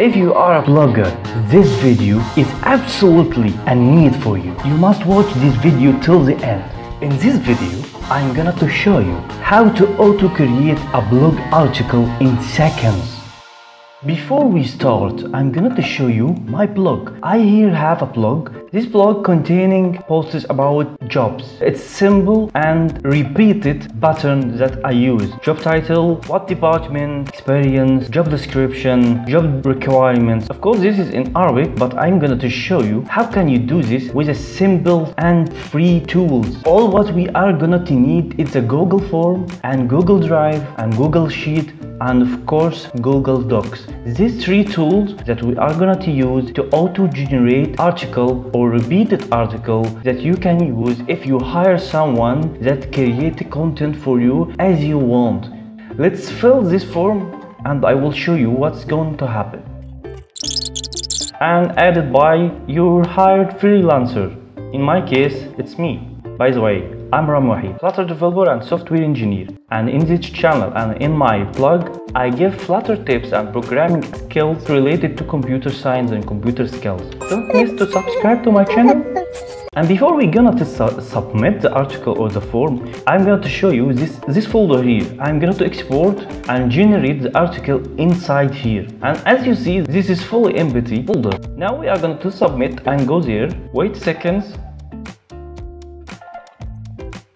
If you are a blogger, this video is absolutely a need for you. You must watch this video till the end. In this video, I'm gonna to show you how to auto create a blog article in seconds. Before we start, I'm to to show you my blog. I here have a blog. This blog containing posts about jobs. It's simple and repeated pattern that I use. Job title, what department, experience, job description, job requirements. Of course, this is in Arabic, but I'm going to show you how can you do this with a simple and free tools. All what we are going to need is a Google form and Google Drive and Google Sheet and of course Google Docs. These three tools that we are going to use to auto-generate article or repeated article that you can use if you hire someone that create content for you as you want. Let's fill this form and I will show you what's going to happen. And added by your hired freelancer. In my case, it's me. By the way, I'm Ramy Wahid, Flutter developer and software engineer. And in this channel and in my blog, I give Flutter tips and programming skills related to computer science and computer skills. Don't miss to subscribe to my channel. And before we gonna to su submit the article or the form, I'm going to show you this, this folder here. I'm going to export and generate the article inside here. And as you see, this is fully empty folder. Now we are going to submit and go there. Wait seconds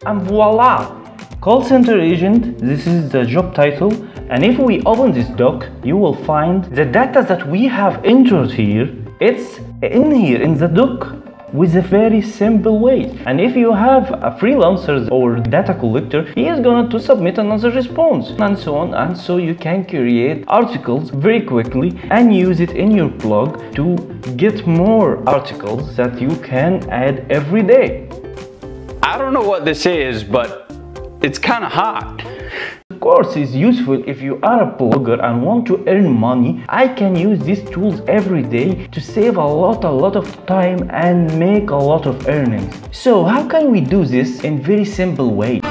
and voila! Call center agent, this is the job title and if we open this doc, you will find the data that we have entered here, it's in here in the doc with a very simple way. And if you have a freelancer or data collector, he is going to submit another response and so on. And so you can create articles very quickly and use it in your blog to get more articles that you can add every day. Don't know what this is, but it's kind of hot. Course, it's useful if you are a blogger and want to earn money. I can use these tools every day to save a lot, a lot of time and make a lot of earnings. So how can we do this in very simple way?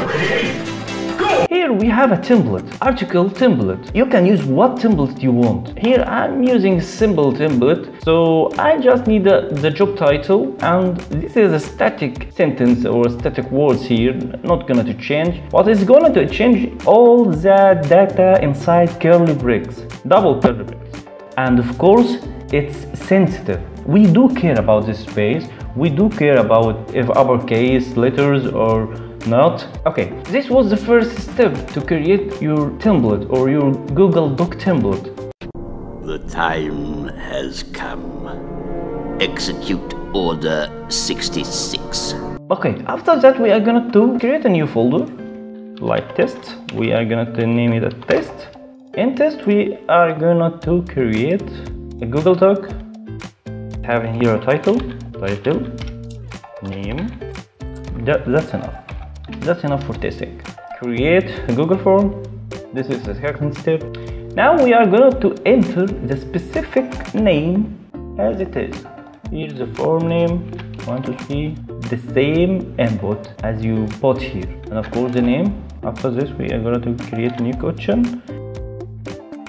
Here we have a template, article template. You can use what template you want. Here I'm using simple template, so I just need the, job title and this is a static sentence or static words here, not gonna to change. What is gonna to change all the data inside curly braces, double curly braces. And of course, it's sensitive. We do care about this space. We do care about if uppercase letters or not? Okay, this was the first step to create your template or your Google Doc template. The time has come. Execute Order 66. Okay, after that we are gonna to create a new folder like test. We are gonna to name it a test. In test we are gonna to create a Google Doc having here a title, title, name. That, that's enough. That's enough for testing. Create a Google form. This is the second step. Now we are going to enter the specific name as it is. Here's the form name, one, two, three, the same input as you put here. And of course the name. After this we are going to create a new question.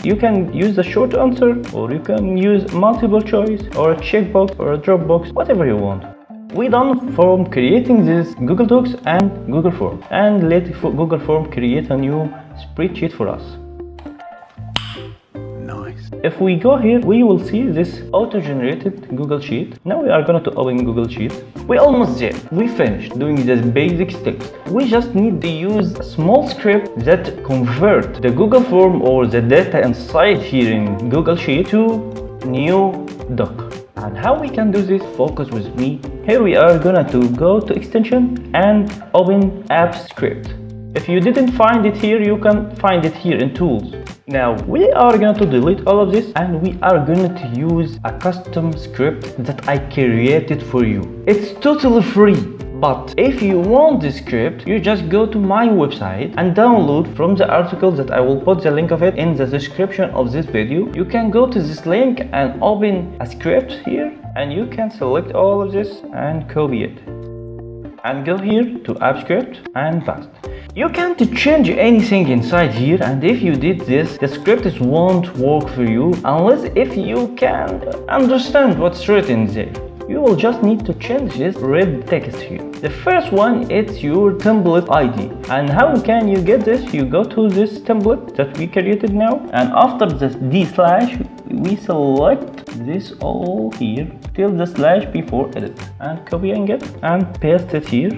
You can use the short answer or you can use multiple choice or a checkbox or a drop box, whatever you want we done from creating this Google Docs and Google Form and let Google Form create a new spreadsheet for us. Nice. If we go here, we will see this auto-generated Google Sheet. Now we are going to open Google Sheet. We almost there. We finished doing this basic steps. We just need to use a small script that convert the Google Form or the data inside here in Google Sheet to new doc. And how we can do this, focus with me. Here we are gonna to go to extension and open app script. If you didn't find it here, you can find it here in tools. Now we are going to delete all of this and we are going to use a custom script that I created for you. It's totally free. But if you want the script, you just go to my website and download from the article that I will put the link of it in the description of this video. You can go to this link and open a script here and you can select all of this and copy it. And go here to app script and paste. You can't change anything inside here and if you did this, the script is won't work for you unless if you can understand what's written there. You will just need to change this red text here. The first one it's your template ID. And how can you get this? You go to this template that we created now. And after the D slash we select this all here till the slash before edit. And copying it and paste it here.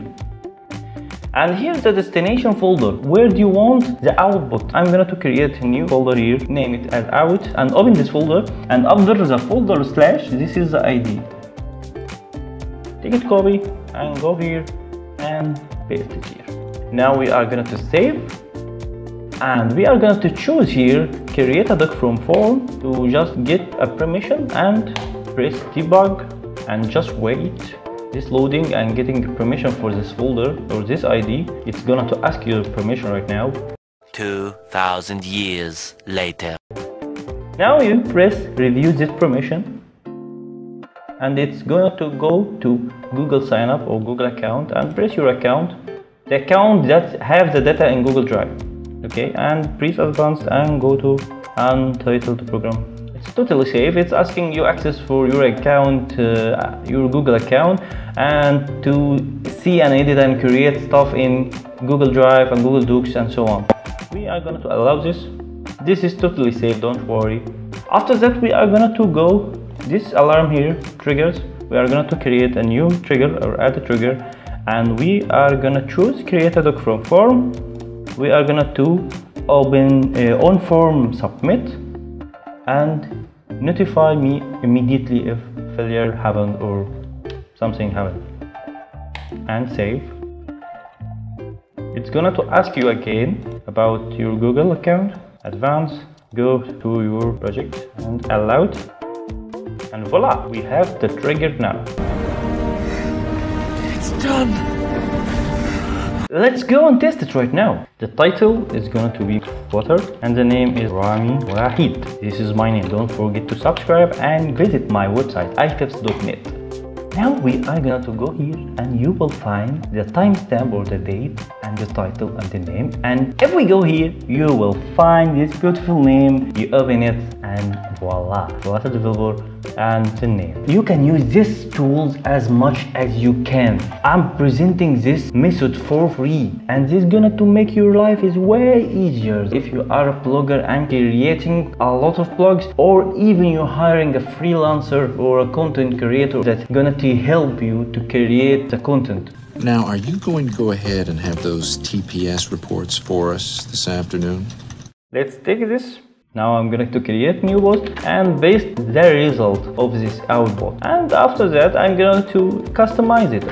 And here's the destination folder. Where do you want the output? I'm going to create a new folder here. Name it as out and open this folder. And after the folder slash this is the id take it copy and go here and paste it here now we are going to save and we are going to choose here create a doc from form to just get a permission and press debug and just wait this loading and getting permission for this folder or this ID, it's gonna to ask you permission right now. 2000 years later. Now you press review this permission and it's going to go to Google sign up or Google account and press your account, the account that have the data in Google Drive. Okay, and press advanced and go to untitled program. It's totally safe. It's asking you access for your account uh, your google account and to see and edit and create stuff in google drive and google docs and so on. We are going to allow this. This is totally safe don't worry. After that we are going to go this alarm here triggers. We are going to create a new trigger or add a trigger and we are going to choose create a doc from form. We are going to open uh, on form submit and notify me immediately if failure happened or something happened. And save. It's gonna to ask you again about your google account. Advance go to your project and allow and voila we have the trigger now it's done Let's go and test it right now. The title is going to be Water and the name is Ramy Wahid. This is my name. Don't forget to subscribe and visit my website ifeps.net. Now we are going to go here and you will find the timestamp or the date and the title and the name. And if we go here you will find this beautiful name. You open it and voila Flutter developer and the name. You can use these tools as much as you can. I'm presenting this method for free and this is gonna to make your life is way easier. If you are a blogger and creating a lot of blogs or even you're hiring a freelancer or a content creator that's gonna to help you to create the content now, are you going to go ahead and have those TPS reports for us this afternoon? Let's take this. Now I'm going to create new post and paste the result of this output. And after that, I'm going to customize it.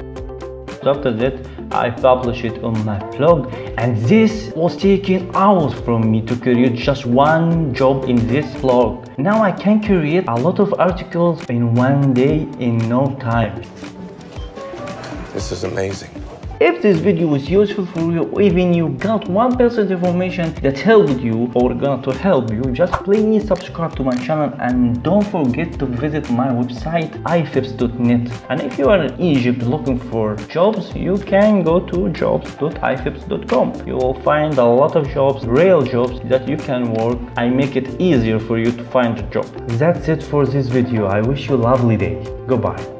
After that, I publish it on my blog and this was taking hours from me to create just one job in this blog. Now I can create a lot of articles in one day in no time. This is amazing. If this video was useful for you, or even you got one piece of information that helped you or gonna to help you, just please subscribe to my channel and don't forget to visit my website ifeps.net. And if you are in Egypt looking for jobs, you can go to jobs.ifeps.com. You will find a lot of jobs, real jobs that you can work. I make it easier for you to find a job. That's it for this video. I wish you a lovely day. Goodbye.